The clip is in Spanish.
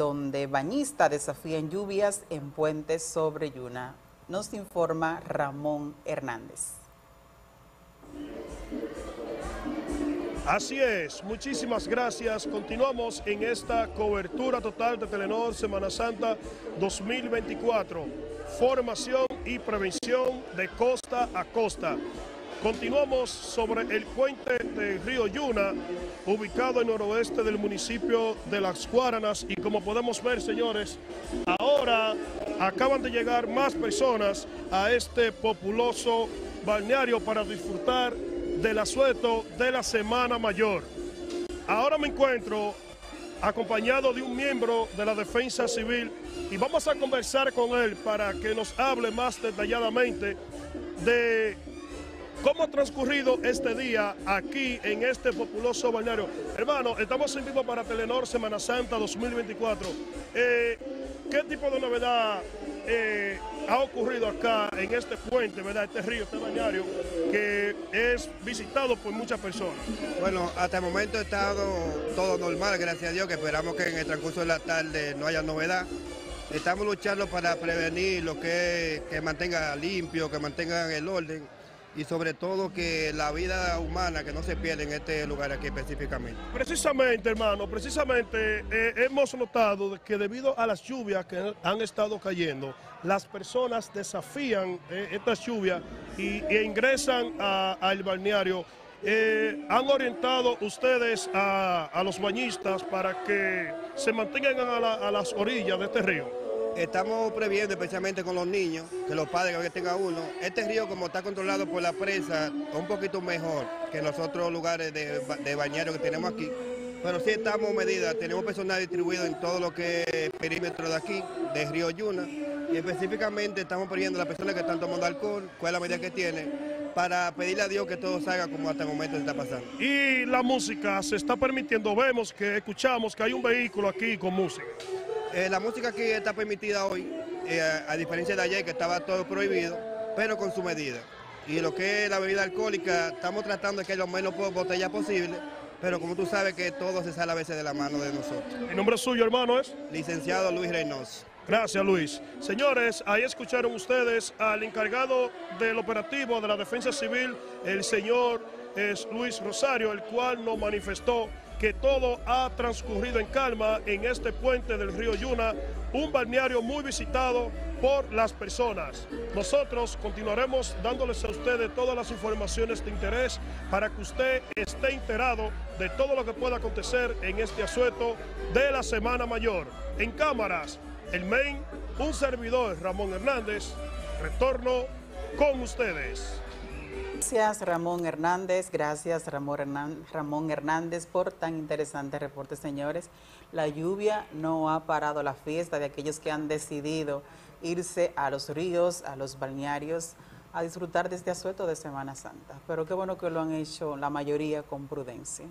donde bañistas desafían lluvias en puentes sobre Yuna. Nos informa Ramón Hernández. Así es, muchísimas gracias. Continuamos en esta cobertura total de Telenor Semana Santa 2024. Formación y prevención de costa a costa. Continuamos sobre el puente del río Yuna, ubicado en noroeste del municipio de Las Guaranas. Y como podemos ver, señores, ahora acaban de llegar más personas a este populoso balneario para disfrutar del asueto de la Semana Mayor. Ahora me encuentro acompañado de un miembro de la Defensa Civil y vamos a conversar con él para que nos hable más detalladamente de cómo ha transcurrido este día aquí en este populoso balneario. Hermano, estamos en vivo para Telenor Semana Santa 2024. Eh, ¿Qué tipo de novedad eh, ha ocurrido acá en este puente, ¿verdad? Este río, este bañario, que es visitado por muchas personas. Bueno, hasta el momento ha estado todo normal, gracias a Dios, que esperamos que en el transcurso de la tarde no haya novedad. Estamos luchando para prevenir lo que, que mantenga limpio, que mantenga el orden y sobre todo que la vida humana que no se pierda en este lugar aquí específicamente. Precisamente, hermano, precisamente eh, hemos notado que debido a las lluvias que han estado cayendo, las personas desafían eh, estas lluvias e ingresan al balneario. Eh, ¿Han orientado ustedes a, los bañistas para que se mantengan a las orillas de este río? Estamos previendo especialmente con los niños, que los padres que tengan uno. Este río como está controlado por la presa, un poquito mejor que los otros lugares de, de bañero que tenemos aquí. Pero sí estamos medidas, tenemos personal distribuido en todo lo que es perímetro de aquí, de Río Yuna, y específicamente estamos pidiendo a las personas que están tomando alcohol, cuál es la medida que tienen, para pedirle a Dios que todo salga como hasta el momento está pasando. Y la música se está permitiendo, vemos que escuchamos que hay un vehículo aquí con música. Eh, la música aquí está permitida hoy, eh, a diferencia de ayer que estaba todo prohibido, pero con su medida. Y lo que es la bebida alcohólica, estamos tratando de que haya lo menos botellas posible, pero como tú sabes que todo se sale a veces de la mano de nosotros. ¿El nombre suyo, hermano, es? Licenciado Luis Reynoso. Gracias, Luis. Señores, ahí escucharon ustedes al encargado del operativo de la Defensa Civil, el señor es Luis Rosario, el cual nos manifestó que todo ha transcurrido en calma en este puente del río Yuna, un balneario muy visitado por las personas. Nosotros continuaremos dándoles a ustedes todas las informaciones de interés para que usted esté enterado de todo lo que pueda acontecer en este asueto de la Semana Mayor. En cámaras, el main, un servidor, Ramón Hernández, retorno con ustedes. Gracias Ramón Hernández, gracias Ramón Hernández por tan interesante reporte, señores. La lluvia no ha parado la fiesta de aquellos que han decidido irse a los ríos, a los balnearios, a disfrutar de este asueto de Semana Santa. Pero qué bueno que lo han hecho la mayoría con prudencia.